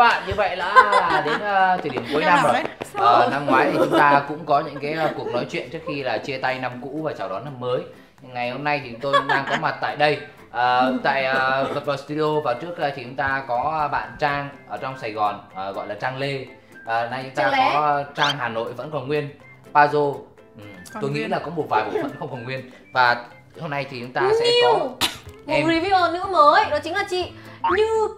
bạn, như vậy là đến uh, thời điểm cuối năm rồi. Ờ, năm ngoái thì chúng ta cũng có những cái uh, cuộc nói chuyện trước khi là chia tay năm cũ và chào đón năm mới. Ngày hôm nay thì tôi đang có mặt tại đây uh, tại uh, Vật Studio và trước uh, thì chúng ta có bạn Trang ở trong Sài Gòn uh, gọi là Trang Lê. Uh, nay chúng ta Trang có Trang Hà Nội vẫn còn nguyên. Pazo ừ, Còn tôi nghĩ nguyên. là có một vài bộ phận không còn nguyên và hôm nay thì chúng ta sẽ New. có một em reviewer nữ mới đó chính là chị như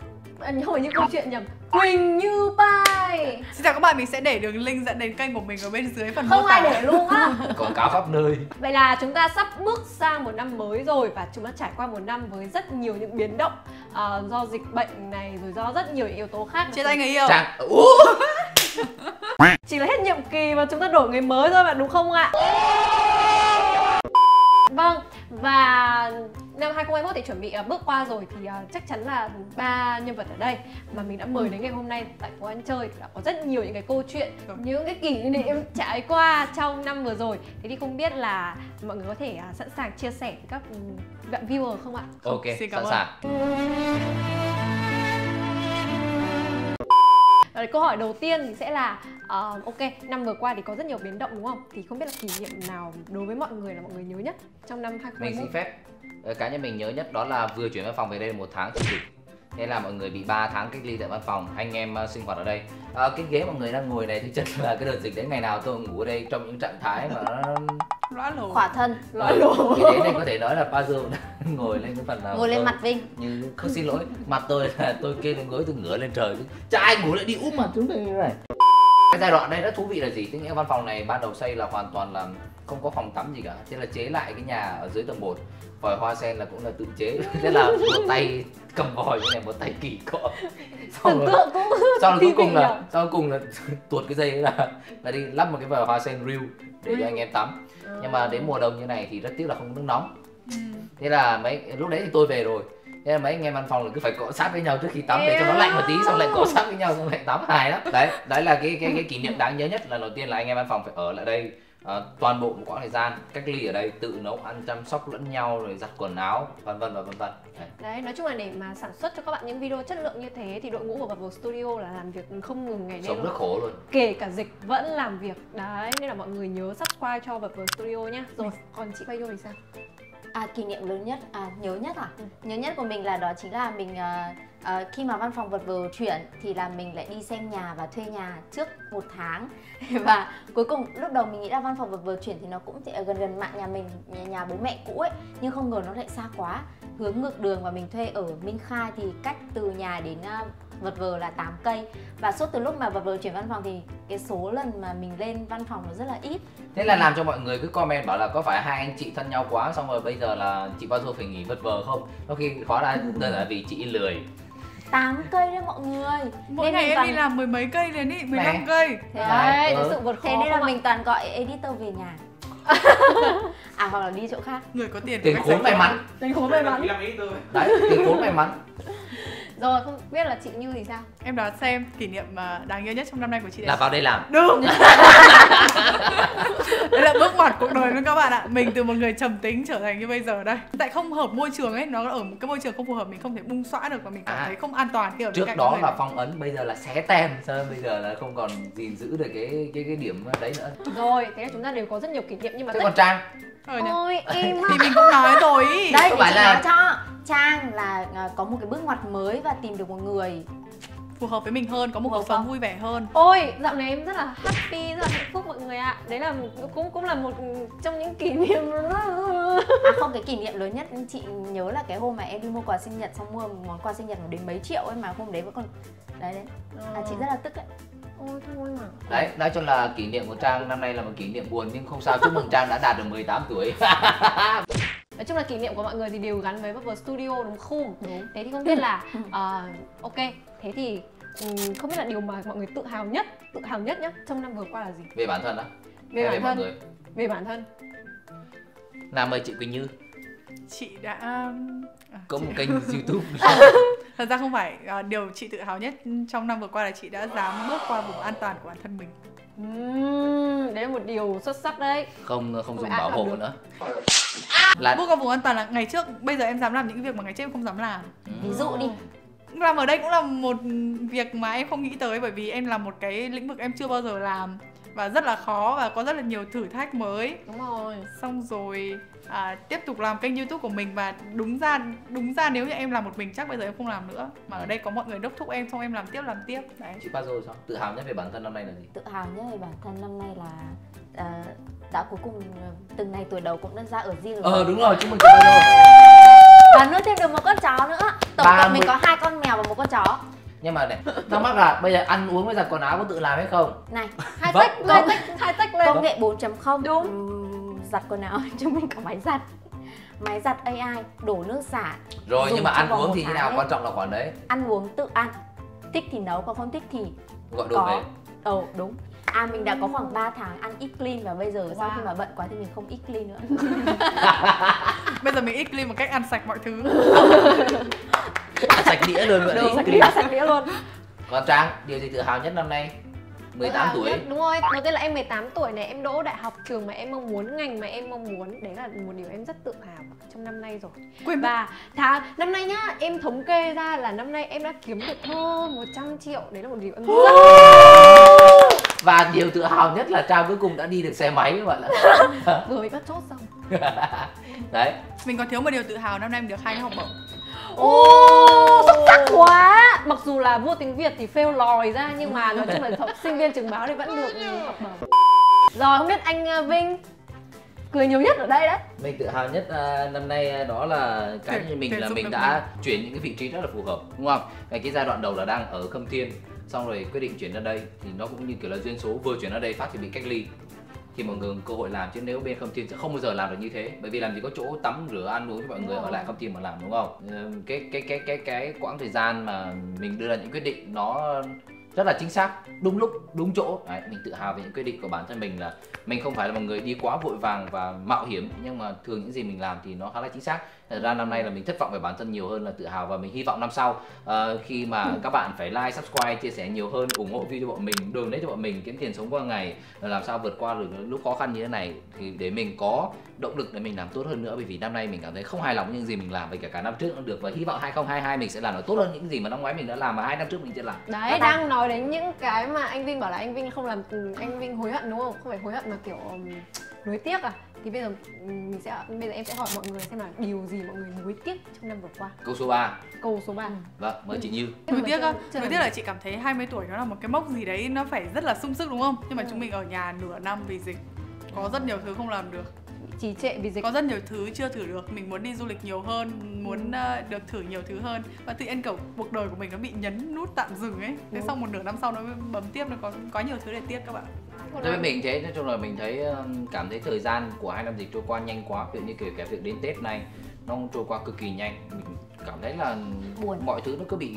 không phải như câu chuyện nhầm. Quỳnh Như Pai. Xin chào các bạn, mình sẽ để đường link dẫn đến kênh của mình ở bên dưới phần không mô tả. ai để luôn á. Quảng cáo khắp nơi. vậy là chúng ta sắp bước sang một năm mới rồi và chúng ta trải qua một năm với rất nhiều những biến động à, do dịch bệnh này rồi do rất nhiều yếu tố khác. Chia tay người yêu. Trang Ú, chỉ là hết nhiệm kỳ và chúng ta đổi người mới thôi bạn đúng không ạ Vâng, và năm 2021 thì chuẩn bị uh, bước qua rồi thì uh, chắc chắn là ba nhân vật ở đây mà mình đã mời đến ngày hôm nay tại phố ăn chơi thì đã có rất nhiều những cái câu chuyện, những cái kỷ niệm trải qua trong năm vừa rồi. Thế thì không biết là mọi người có thể uh, sẵn sàng chia sẻ với các bạn viewer không ạ? Ok, Xin cảm sẵn ơn. sàng. Rồi, câu hỏi đầu tiên thì sẽ là ờ, ok năm vừa qua thì có rất nhiều biến động đúng không? Thì không biết là kỷ niệm nào đối với mọi người là mọi người nhớ nhất trong năm Mình 2021? xin phép ờ, cá nhân mình nhớ nhất đó là vừa chuyển văn phòng về đây một tháng trước dịch Thế là mọi người bị 3 tháng cách ly tại văn phòng, anh em uh, sinh hoạt ở đây Ờ, Cái ghế mọi người đang ngồi này thì chất là cái đợt dịch đấy ngày nào tôi ngủ ở đây trong những trạng thái mà nó Lõa lồ. khỏa thân Lõi lồ. Cái ghế này có thể nói là Pazzo đang ngồi lên cái phần nào ngồi lên tôi- mặt vinh. như không xin lỗi mặt tôi là tôi kê lên gối tôi ngửa lên trời chứ. Chả ai ngủ lại đi úp mặt xuống đây như này. Cái giai đoạn đây rất thú vị là gì? Tức nghĩa văn phòng này ban đầu xây là hoàn toàn là không có phòng tắm gì cả. Thế là chế lại cái nhà ở dưới tầng 1 vòi hoa sen là cũng là tự chế. Thế là một tay cầm vòi như này một tay kỳ cọ. Tưởng rồi sau cuối cùng là sau cùng là tuột cái dây ấy là là đi lắp một cái vòi hoa sen real để cho anh em tắm. Nhưng mà đến mùa đông như này thì rất tiếc là không có nước nóng Ừ. thế là mấy lúc đấy thì tôi về rồi thế là mấy anh em văn phòng là cứ phải cọ sát với nhau trước khi tắm để cho nó lạnh một tí xong lại cọ sát với nhau xong lại tắm hài lắm đấy đấy là cái cái cái kỷ niệm đáng nhớ nhất là đầu tiên là anh em văn phòng phải ở lại đây ờ, toàn bộ một quãng thời gian cách ly ở đây tự nấu ăn chăm sóc lẫn nhau rồi giặt quần áo vân vân và vân vân Đấy. Đấy, nói chung là để mà sản xuất cho các bạn những video chất lượng như thế thì đội ngũ của Bubble Studio là làm việc không ngừng ngày đêm sống rất luôn. khổ luôn Kể cả dịch vẫn làm việc Đấy, nên là mọi người nhớ subscribe cho Bubble Studio nhá Rồi, còn chị Bayo thì sao? À kỷ niệm lớn nhất à nhớ nhất à? Ừ. nhớ nhất của mình là đó chính là mình ờ, ờ, khi mà văn phòng vật vờ chuyển thì là mình lại đi xem nhà và thuê nhà trước một tháng. Và cuối cùng lúc đầu mình nghĩ là văn phòng vật vờ chuyển thì nó cũng sẽ gần gần mạng nhà mình nhà, nhà bố mẹ cũ ấy. Nhưng không ngờ nó lại xa quá. Hướng ngược đường và mình thuê ở Minh Khai thì cách từ nhà đến ờ, vật vờ là 8 cây. Và suốt từ lúc mà vật vờ chuyển văn phòng thì cái số lần mà mình lên văn phòng nó rất là ít. Thế là làm cho mọi người cứ comment bảo là có phải hai anh chị thân nhau quá xong rồi bây giờ là chị bao giờ phải nghỉ vật vờ không? Có khi hóa ra đơn là vì chị lười. 8 cây đấy mọi người. Mỗi Nên ngày mình em toàn- đi làm mười mấy cây liền ý, 15 Này. cây. Thế Đấy, Đấy, ừ. thực sự vượt khó Thế nên là mình toàn gọi editor về nhà. À hoặc là đi chỗ khác. Người có tiền tiền khốn may mắn. Đánh khốn may mắn. Đấy tiền khốn may mắn Rồi, không biết là chị Như thì sao? Em đoán xem kỷ niệm mà đáng nhớ nhất trong năm nay của chị là là vào đây làm Đúng Đấy là bước ngoặt cuộc đời luôn các bạn ạ Mình từ một người trầm tính trở thành như bây giờ đây Tại không hợp môi trường ấy Nó ở một cái môi trường không phù hợp Mình không thể bung xõa được Và mình cảm À. thấy không an toàn khi ở trước đó là này. phong ấn bây giờ là xé tem sao bây giờ là không còn gìn giữ được cái cái cái điểm đấy nữa Rồi, thế là chúng ta đều có rất nhiều kỷ niệm nhưng mà thế tất còn trang Ờ nhỉ. Ôi, em Thì mình cũng nói rồi ý. Đây phải là- cho Trang là à, có một cái bước ngoặt mới và tìm được một người Phù hợp với mình hơn Có một cuộc sống vui vẻ hơn. Ôi, dạo này em rất là happy, rất là hạnh phúc mọi người ạ. Đấy là cũng cũng là một trong những kỷ niệm À không cái kỷ niệm lớn nhất chị nhớ là cái hôm mà em đi mua quà sinh nhật Xong mua một món quà sinh nhật nó đến mấy triệu ấy mà hôm đấy vẫn còn Đấy đấy. À, chị rất là tức ấy. Ôi thôi mà. Đấy nói chung là kỷ niệm của trang năm nay là một kỷ niệm buồn nhưng không sao chúc mừng trang đã đạt được 18 tuổi chung là kỷ niệm của mọi người thì đều gắn với Bubble Studio đúng không? Đúng. Thế thì không biết là ờ, Ok, thế thì ừm, không biết là điều mà mọi người tự hào nhất Tự hào nhất nhá trong năm vừa qua là gì? về bản thân đó Về hay bản về mọi thân. người? Về bản thân. Nào mời chị Quỳnh Như. Chị đã à, có một kênh YouTube. Thật ra không phải à, Điều chị tự hào nhất trong năm vừa qua là chị đã dám bước qua vùng an toàn của bản thân mình Ừm, Đấy là một điều xuất sắc đấy. Không không dùng bảo làm hộ được. nữa. Là Bước qua vùng an toàn là ngày trước Bây giờ em dám làm những cái việc mà ngày trước em không dám làm. Ừ. Ví dụ đi. Làm ở đây cũng là một việc mà em không nghĩ tới bởi vì em là một cái lĩnh vực em chưa bao giờ làm và rất là khó và có rất là nhiều thử thách mới. Đúng rồi. Xong rồi à, tiếp tục làm kênh youtube của mình và đúng ra đúng ra nếu như em làm một mình chắc bây giờ em không làm nữa. Mà ở đây có mọi người đốc thúc em xong em làm tiếp làm tiếp. Đấy. Chị Pazzo sao? Tự hào nhất về bản thân năm nay là gì? Tự hào nhất về bản thân năm nay là à, đã cuối cùng ờ, từng này tuổi đầu cũng đã ra ở riêng rồi. ờ đúng rồi chúc mừng chị Pazzo và nuôi thêm được một con chó nữa. Tổng cộng mình mươi- có hai con mèo và một con chó nhưng mà này thắc mắc là bây giờ ăn uống với giặt quần áo có tự làm hay không? Này hai Vâng, tách vâng. hai tách hai lên. Công nghệ 4.0 Đúng. Ừm, giặt quần áo chúng mình có máy giặt. Máy giặt AI đổ nước xả. Rồi nhưng mà ăn uống thì thế tháng nào ấy. quan trọng là khoản đấy? Ăn uống tự ăn. Thích thì nấu còn không thích thì gọi đồ có. về. Ồ đúng. À mình đã có khoảng 3 tháng ăn ít clean và bây giờ sau Wow. khi mà bận quá thì mình không ít clean nữa. Bây giờ mình ít clean một cách ăn sạch mọi thứ sạch đĩa luôn vậy Đúng, đã sạch đĩa luôn. Còn Trang điều gì tự hào nhất năm nay? 18 Tự hào tuổi. nhất, đúng rồi đầu tiên là em 18 tuổi này em đỗ đại học trường mà em mong muốn ngành mà em mong muốn. Đấy là một điều em rất tự hào trong năm nay rồi. Quên và tháng năm nay nhá em thống kê ra là năm nay em đã kiếm được hơn 100 triệu. Đấy là một điều em rất và điều tự hào nhất là Trang cuối cùng đã đi được xe máy các bạn ạ. Vừa mới bắt chốt xong. Đấy. Mình còn thiếu một điều tự hào năm nay mình được hai cái học bổng Ô, xuất sắc quá. Mặc dù là vua tiếng Việt thì fail lòi ra Nhưng mà nói chung là học sinh viên trường báo thì vẫn được học bổng. Rồi không biết anh uh, Vinh Cười nhiều nhất ở đây đấy. Mình tự hào nhất à, năm nay à, đó là cái Tuyển- như mình là mình đã chuyển những cái vị trí rất là phù hợp đúng không? Cái cái giai đoạn đầu là đang ở khâm thiên xong rồi quyết định chuyển ra đây thì nó cũng như kiểu là duyên số vừa chuyển ra đây phát thì bị cách ly thì mọi người cơ hội làm chứ nếu bên khâm thiên sẽ không bao giờ làm được như thế. Bởi vì làm gì có chỗ tắm rửa ăn uống cho mọi người ở lại khâm thiên mà làm đúng không? Ừ, cái cái cái cái cái quãng thời gian mà mình đưa ra những quyết định nó rất là chính xác đúng lúc đúng chỗ. Đấy, mình tự hào về những quyết định của bản thân mình là mình không phải là một người đi quá vội vàng và mạo hiểm nhưng mà thường những gì mình làm thì nó khá là chính xác thật ra năm nay là mình thất vọng về bản thân nhiều hơn là tự hào và mình hy vọng năm sau ờ, khi mà các bạn phải like subscribe chia sẻ nhiều hơn ủng hộ video cho bọn mình đường đấy cho bọn mình kiếm tiền sống qua ngày làm sao vượt qua được lúc khó khăn như thế này thì để mình có động lực để mình làm tốt hơn nữa. Bởi vì năm nay mình cảm thấy không hài lòng những gì mình làm với cả cả năm trước cũng được và hy vọng 2022 mình sẽ làm được tốt hơn những gì mà năm ngoái mình đã làm và hai năm trước mình chưa làm. Đấy Và đang nói đến những cái mà anh Vinh bảo là anh Vinh không làm ừ, anh Vinh hối hận đúng không? Không phải hối hận mà kiểu nuối tiếc à? Thì bây giờ um, mình sẽ bây giờ em sẽ hỏi mọi người xem là điều gì mọi người nuối tiếc trong năm vừa qua? Câu số 3 câu số 3 vâng mời chị Như. Nuối tiếc á, nuối tiếc là chị cảm thấy 20 tuổi nó là một cái mốc gì đấy nó phải rất là sung sức đúng không? Nhưng mà chúng mình ở nhà nửa năm vì dịch. Có rất nhiều thứ không làm được trì trệ vì dịch Có rất nhiều thứ chưa thử được. Mình muốn đi du lịch nhiều hơn Muốn ờ, được thử nhiều thứ hơn. Và tự nhiên kiểu cuộc đời của mình nó bị nhấn nút tạm dừng ấy. Thế Ừ. xong một nửa năm sau nó mới bấm tiếp Nó có có nhiều thứ để tiếc các bạn. Đối với mình thế nói chung là mình thấy um, cảm thấy thời gian của hai năm dịch trôi qua nhanh quá. Ví dụ như kiểu cái việc đến Tết này nó trôi qua cực kỳ nhanh. Mình cảm thấy là Buồn. mọi thứ nó cứ bị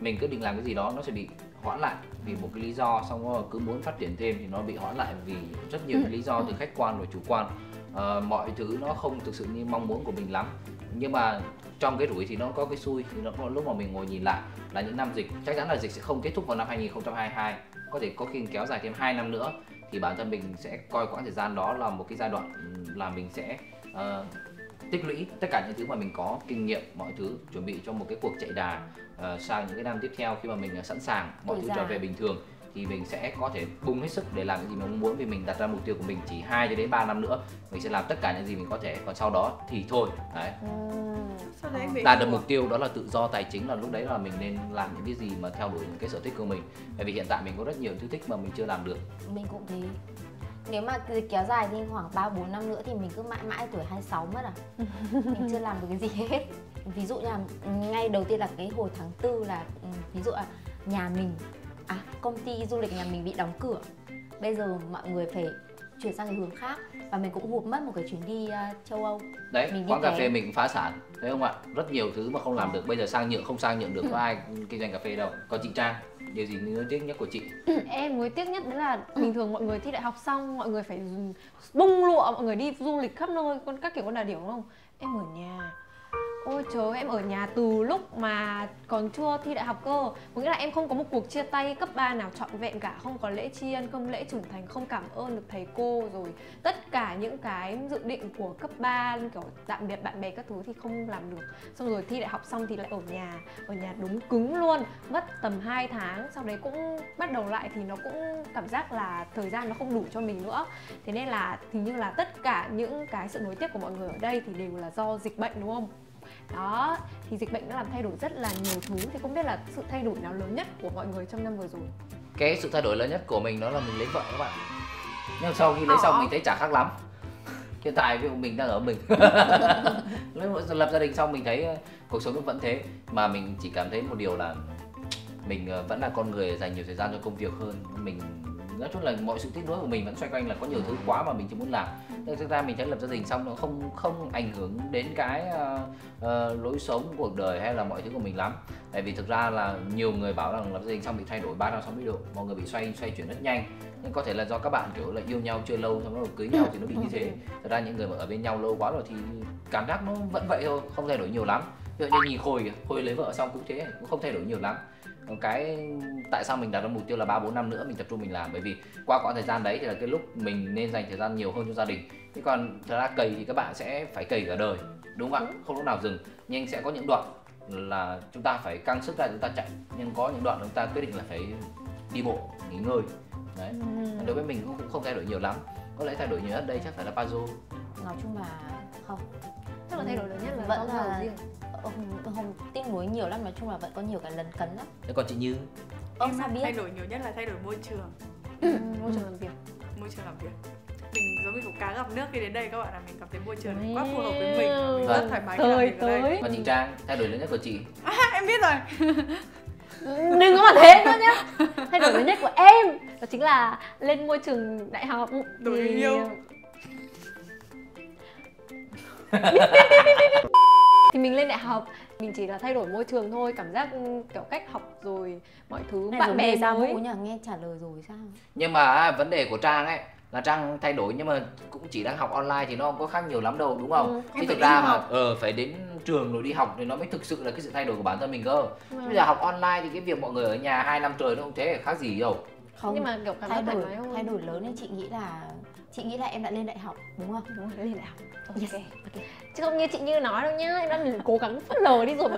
mình cứ định làm cái gì đó nó sẽ bị hoãn lại vì một cái lý do. Xong rồi cứ muốn phát triển thêm thì nó bị hoãn lại vì rất nhiều cái lý do từ khách quan và chủ quan Ờ, mọi thứ nó không thực sự như mong muốn của mình lắm. Nhưng mà trong cái rủi thì nó có cái xui thì nó có lúc mà mình ngồi nhìn lại là những năm dịch chắc chắn là dịch sẽ không kết thúc vào năm 2022 có thể có khi kéo dài thêm 2 năm nữa thì bản thân mình sẽ coi quãng thời gian đó là một cái giai đoạn là mình sẽ ờ, tích lũy tất cả những thứ mà mình có kinh nghiệm mọi thứ chuẩn bị cho một cái cuộc chạy đà ờ, sang những cái năm tiếp theo khi mà mình sẵn sàng mọi thứ trở về bình thường thì mình sẽ có thể bung hết sức để làm những gì mình mong muốn. Vì mình đặt ra mục tiêu của mình chỉ 2 cho đến 3 năm nữa mình sẽ làm tất cả những gì mình có thể. Còn sau đó thì thôi đấy. Sao đấy anh bị đạt được mục tiêu đó là tự do tài chính là lúc đấy là mình nên làm những cái gì mà theo đuổi những cái sở thích của mình. Bởi vì hiện tại mình có rất nhiều thứ thích mà mình chưa làm được. Mình cũng thế. Nếu mà dịch kéo dài thêm khoảng 3-4 năm nữa thì mình cứ mãi mãi tuổi 26 mất à? Mình chưa làm được cái gì hết. Ví dụ như là ừ, ngay đầu tiên là cái hồi tháng 4 là ừ, Ví dụ là nhà mình À công ty du lịch nhà mình bị đóng cửa. Bây giờ mọi người phải chuyển sang cái hướng khác Và mình cũng hụt mất một cái chuyến đi uh, châu Âu. Đấy Mình đi quán cà phê mình cũng phá sản thấy không ạ? Rất nhiều thứ mà không làm được bây giờ sang nhượng không sang nhượng được có ai kinh doanh cà phê đâu. Còn chị Trang điều gì nuối tiếc nhất của chị? Em nuối tiếc nhất đấy là bình thường mọi người thi đại học xong mọi người phải bung lụa mọi người đi du lịch khắp nơi con các kiểu con đà điểu đúng không? Em ở nhà ôi ơi trời em ở nhà từ lúc mà còn chưa thi đại học cơ. Có nghĩa là em không có một cuộc chia tay cấp 3 nào trọn vẹn cả. Không có lễ tri ân, không lễ trưởng thành, không cảm ơn được thầy cô rồi. Tất cả những cái dự định của cấp 3 kiểu tạm biệt bạn bè các thứ thì không làm được. Xong rồi thi đại học xong thì lại ở nhà ở nhà đúng cứng luôn. Mất tầm 2 tháng, sau đấy cũng bắt đầu lại thì nó cũng cảm giác là thời gian nó không đủ cho mình nữa. Thế nên là hình như là tất cả những cái sự nối tiếp của mọi người ở đây thì đều là do dịch bệnh, đúng không? Đó thì dịch bệnh đã làm thay đổi rất là nhiều thứ thì không biết là sự thay đổi nào lớn nhất của mọi người trong năm vừa rồi? Cái sự thay đổi lớn nhất của mình đó là mình lấy vợ các bạn. Nhưng sau khi lấy xong Ờ. mình thấy chả khác lắm. Hiện tại ví dụ mình đang ở mình. Lập gia đình xong mình thấy ờ, cuộc sống nó vẫn thế. Mà mình chỉ cảm thấy một điều là mình ờ, vẫn là con người dành nhiều thời gian cho công việc hơn. Mình nói chung là mọi sự tiếc nuối của mình vẫn xoay quanh là có nhiều thứ quá mà mình chưa muốn làm. Nhưng thực ra mình thấy lập gia đình xong nó không không ảnh hưởng đến cái uh, uh, lối sống cuộc đời hay là mọi thứ của mình lắm. Tại vì thực ra là nhiều người bảo rằng lập gia đình xong bị thay đổi 360 độ mọi người bị xoay xoay chuyển rất nhanh. Nhưng có thể là do các bạn kiểu là yêu nhau chưa lâu xong rồi cưới nhau thì nó bị như thế. Thật ra những người mà ở bên nhau lâu quá rồi thì cảm giác nó vẫn vậy thôi không thay đổi nhiều lắm. Ví dụ như nhìn khôi khôi lấy vợ xong cũng thế cũng không thay đổi nhiều lắm còn cái tại sao mình đặt ra mục tiêu là 3 4 năm nữa mình tập trung mình làm? Bởi vì qua quãng thời gian đấy thì là cái lúc mình nên dành thời gian nhiều hơn cho gia đình. Thế còn thật ra cày thì các bạn sẽ phải cày cả đời đúng không ạ? Không lúc nào dừng. Nhưng sẽ có những đoạn là chúng ta phải căng sức ra chúng ta chạy. Nhưng có những đoạn chúng ta quyết định là phải đi bộ nghỉ ngơi. Đấy. Đối với mình cũng không thay đổi nhiều lắm. Có lẽ thay đổi nhiều nhất đây chắc phải là Pazzo nói chung là không. Chắc là thay đổi lớn nhất là Vẫn do là- riêng không, không tiếc nuối nhiều lắm nói chung là vẫn có nhiều cái lần cấn lắm. Thế còn chị Như? Ông em sao thay biết đổi nhiều nhất là thay đổi môi trường. Môi trường làm việc. Môi trường làm việc. Mình giống như kiểu cá gặp nước khi đến đây các bạn là mình cảm thấy môi trường quá phù hợp với mình. Mình rất thoải mái khi làm Thời việc ở đây. tới còn chị Trang thay đổi lớn nhất của chị? À, em biết rồi. Đừng có mà thế nữa nhá. Thay đổi lớn nhất của em đó chính là lên môi trường đại học. Đổi thì- yêu. thì mình lên đại học mình chỉ là thay đổi môi trường thôi cảm giác ừ, kiểu cách học rồi mọi thứ này bạn bè ra mới nhỉ nghe trả lời rồi sao nhưng mà vấn đề của Trang ấy là Trang thay đổi nhưng mà cũng chỉ đang học online thì nó không có khác nhiều lắm đâu đúng không? Ừ, Chứ thực ra mà ờ phải đến trường rồi đi học thì nó mới thực sự là cái sự thay đổi của bản thân mình cơ. Vâng. Bây giờ học online thì cái việc mọi người ở nhà 2 năm trời nó không thế khác gì đâu. không nhưng mà kiểu cảm thay đổi thay đổi lớn nên chị nghĩ là chị nghĩ là em đã lên đại học đúng không đúng rồi lên đại học ok Yes. chứ không như chị như nói đâu nhá em đang cố gắng phớt lờ đi rồi mà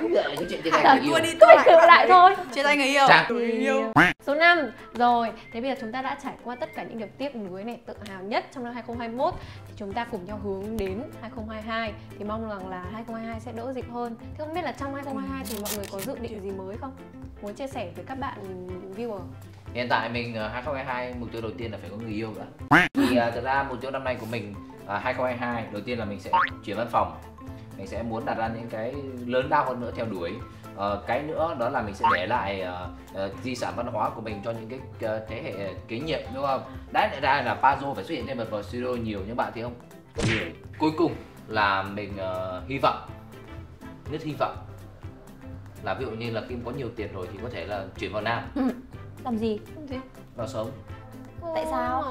Bây giờ cái chuyện chia tay người yêu. lại thôi chia tay người yêu người yêu Số 5 Rồi, thế bây giờ chúng ta đã trải qua tất cả những điều tiếc nuối này tự hào nhất trong năm 2021 thì chúng ta cùng nhau hướng đến 2022 thì mong rằng là 2022 sẽ đỡ dịch hơn. Thế không biết là trong 2022 thì mọi người có dự định gì mới không? Muốn chia sẻ với các bạn viewer? Hiện tại mình ờ, 2022 mục tiêu đầu tiên là phải có người yêu đã. Thì ờ, thực ra mục tiêu năm nay của mình ờ, 2022 đầu tiên là mình sẽ chuyển văn phòng. Mình sẽ muốn đặt ra những cái lớn lao hơn nữa theo đuổi. Ờ, cái nữa đó là mình sẽ để lại ờ, ờ, di sản văn hóa của mình cho những cái ờ, thế hệ kế nhiệm đúng không? Đấy lại ra là Pazzo phải xuất hiện trên vào studio nhiều nhưng bạn thì không nhiều. Cuối cùng là mình ờ, hy vọng rất hy vọng là ví dụ như là khi có nhiều tiền rồi thì có thể là chuyển vào Nam làm gì? Vào sống Tại sao?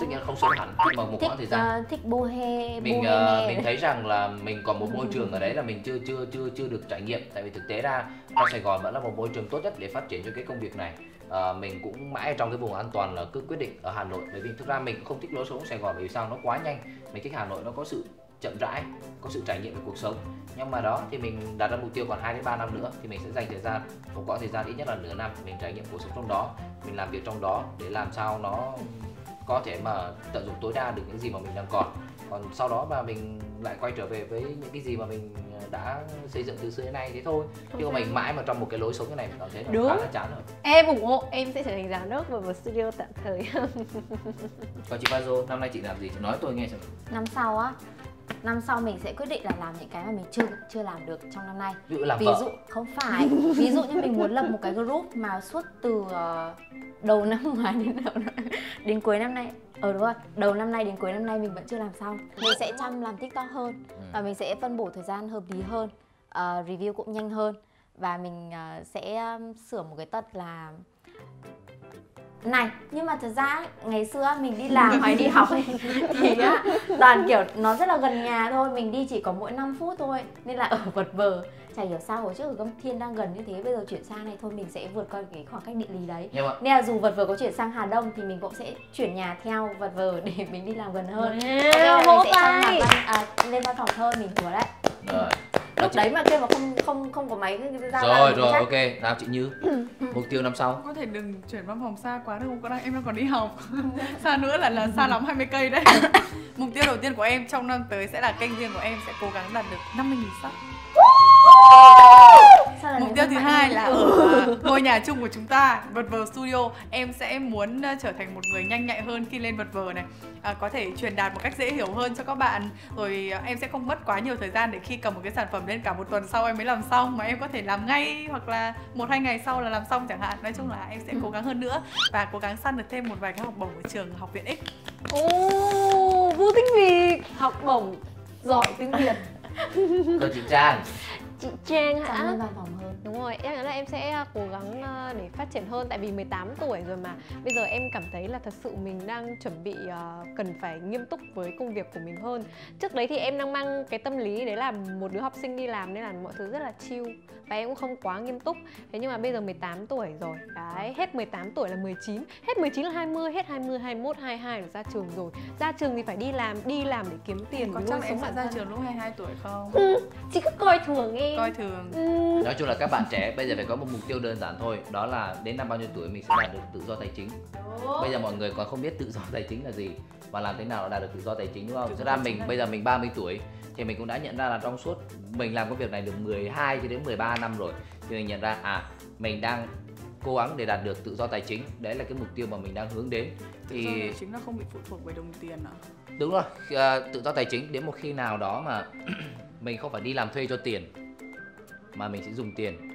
tất nhiên là không sống hẳn. Nhưng mà một thích quãng thời gian ờ, thích bohe mình bohe ờ, nghe mình thấy rằng là mình còn một môi trường ở đấy là mình chưa chưa chưa chưa được trải nghiệm. Tại vì thực tế ra trong Sài Gòn vẫn là một môi trường tốt nhất để phát triển cho cái công việc này. Ờ, mình cũng mãi ở trong cái vùng an toàn là cứ quyết định ở Hà Nội. Bởi vì thực ra mình cũng không thích lối sống Sài Gòn bởi vì sao? Nó quá nhanh. Mình thích Hà Nội nó có sự chậm rãi có sự trải nghiệm về cuộc sống. Nhưng mà đó thì mình đặt ra mục tiêu còn 2 đến 3 năm nữa thì mình sẽ dành thời gian một quãng thời gian ít nhất là nửa năm mình trải nghiệm cuộc sống trong đó mình làm việc trong đó để làm sao nó có thể mà tận dụng tối đa được những gì mà mình đang còn. Còn sau đó mà mình lại quay trở về với những cái gì mà mình đã xây dựng từ xưa đến nay thế thôi. Chứ còn mình mãi mà trong một cái lối sống như này mình cảm thấy nó Đúng. khá là chán rồi. Em ủng hộ, em sẽ trở thành giám đốc và một studio tạm thời. Còn chị Pazzo năm nay chị làm gì? Chị nói tôi nghe xem. Năm sau á năm sau mình sẽ quyết định là làm những cái mà mình chưa chưa làm được trong năm nay. Ví dụ làm ví vợ dụ không phải. Ví dụ như mình muốn lập một cái group mà suốt từ ờ, đầu năm ngoái đến đầu năm, đến cuối năm nay. Ờ đúng rồi. Đầu năm nay đến cuối năm nay mình vẫn chưa làm xong. Mình sẽ chăm làm tiktok hơn Ừ. và mình sẽ phân bổ thời gian hợp lý hơn ờ, review cũng nhanh hơn. Và mình ờ, sẽ um, sửa một cái tật là này nhưng mà thật ra ngày xưa mình đi làm hay đi học ấy, thì á toàn kiểu nó rất là gần nhà thôi mình đi chỉ có mỗi 5 phút thôi nên là ở vật vờ. Chả hiểu sao hồi trước ở công thiên đang gần như thế bây giờ chuyển sang này thôi mình sẽ vượt qua cái khoảng cách địa lý đấy. Nhưng mà nên là dù vật vờ có chuyển sang Hà Đông thì mình cũng sẽ chuyển nhà theo vật vờ để mình đi làm gần hơn. Wow, Nên là mình sẽ làm văn, à, lên văn phòng hơn mình hứa đấy. Rồi lúc đấy mà kia mà không không không có máy ra rồi rồi chắc. ok. Nào chị như. Mục tiêu năm sau. Có thể đừng chuyển văn phòng xa quá đâu có đang em đang còn đi học. Xa nữa là là xa lắm 20 cây đấy. Mục tiêu đầu tiên của em trong năm tới sẽ là kênh riêng của em sẽ cố gắng đạt được 50.000 sub mục tiêu thứ hai là ở ngôi nhà chung của chúng ta vật vờ studio em sẽ muốn à, trở thành một người nhanh nhạy hơn khi lên vật vờ này. À, có thể truyền đạt một cách dễ hiểu hơn cho các bạn. Rồi à, em sẽ không mất quá nhiều thời gian để khi cầm một cái sản phẩm lên cả một tuần sau em mới làm xong mà em có thể làm ngay hoặc là một hai ngày sau là làm xong chẳng hạn. Nói chung là em sẽ cố gắng hơn nữa và cố gắng săn được thêm một vài cái học bổng ở trường học viện X. Ồ, Vũ Tinh Việt học bổng giỏi tiếng Việt. rồi chị Trang Chị Trang Chọn hả? lên văn phòng hơn Đúng rồi, em nghĩ là em sẽ à, cố gắng à, để phát triển hơn. Tại vì 18 tuổi rồi mà. Bây giờ em cảm thấy là thật sự mình đang chuẩn bị à, cần phải nghiêm túc với công việc của mình hơn. Trước đấy thì em đang mang cái tâm lý đấy là một đứa học sinh đi làm nên là mọi thứ rất là chill Và em cũng không quá nghiêm túc. Thế nhưng mà bây giờ 18 tuổi rồi. Đấy, hết 18 tuổi là 19 Hết 19 là 20, hết 20, 21, 22 là ra trường rồi. Ra trường thì phải đi làm, đi làm để kiếm tiền. có chắc em sống sẽ ra trường lúc 22 tuổi không? Chị cứ coi thường em. Coi thường. Ừ. nói chung là các bạn trẻ bây giờ phải có một mục tiêu đơn giản thôi đó là đến năm bao nhiêu tuổi mình sẽ đạt được tự do tài chính. Bây giờ mọi người còn không biết tự do tài chính là gì và làm thế nào để đạt được tự do tài chính đúng không? Do Thật ra mình bây giờ mình 30 tuổi thì mình cũng đã nhận ra là trong suốt mình làm công việc này được 12 cho đến 13 năm rồi thì mình nhận ra à mình đang cố gắng để đạt được tự do tài chính. Đấy là cái mục tiêu mà mình đang hướng đến. Tự do thì tài chính là không bị phụ thuộc về đồng tiền à? Đúng rồi à, tự do tài chính đến một khi nào đó mà mình không phải đi làm thuê cho tiền mà mình sẽ dùng tiền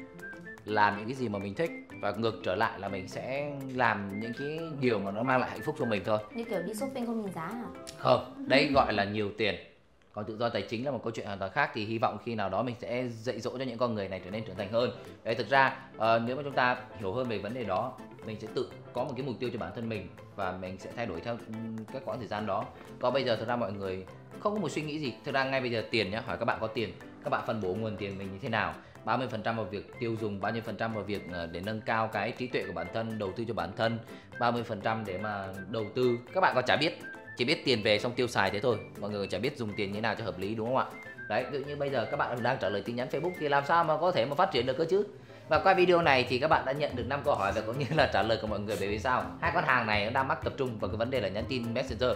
làm những cái gì mà mình thích và ngược trở lại là mình sẽ làm những cái điều mà nó mang lại hạnh phúc cho mình thôi. Như kiểu đi shopping không nhìn giá hả? Không đấy gọi là nhiều tiền. Còn tự do tài chính là một câu chuyện hoàn toàn khác thì hy vọng khi nào đó mình sẽ dạy dỗ cho những con người này trở nên trưởng thành hơn. Đấy thực ra ờ, nếu mà chúng ta hiểu hơn về vấn đề đó mình sẽ tự có một cái mục tiêu cho bản thân mình và mình sẽ thay đổi theo ừm, các quãng thời gian đó. Còn bây giờ thực ra mọi người không có một suy nghĩ gì. Thực ra ngay bây giờ tiền nhá hỏi các bạn có tiền các bạn phân bổ nguồn tiền mình như thế nào 30% vào việc tiêu dùng, bao nhiêu phần trăm vào việc ờ, để nâng cao cái trí tuệ của bản thân, đầu tư cho bản thân, 30% để mà đầu tư. Các bạn còn chả biết, chỉ biết tiền về xong tiêu xài thế thôi. Mọi người chả biết dùng tiền như nào cho hợp lý đúng không ạ? Đấy, tự như bây giờ các bạn đang trả lời tin nhắn Facebook thì làm sao mà có thể mà phát triển được cơ chứ? Và qua video này thì các bạn đã nhận được 5 câu hỏi và cũng như là trả lời của mọi người bởi vì sao? Hai con hàng này nó đang mắc tập trung vào cái vấn đề là nhắn tin Messenger.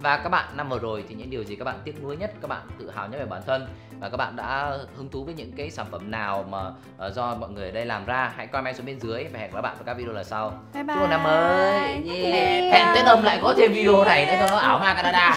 Và các bạn năm vừa rồi thì những điều gì các bạn tiếc nuối nhất, các bạn tự hào nhất về bản thân và các bạn đã hứng thú với những cái sản phẩm nào mà ờ, do mọi người ở đây làm ra? Hãy comment xuống bên dưới và hẹn gặp các bạn vào các video lần sau. Bye chúc mừng năm mới. Yeah. Hẹn tết âm lại có thêm video này nữa cho nó ảo ma Canada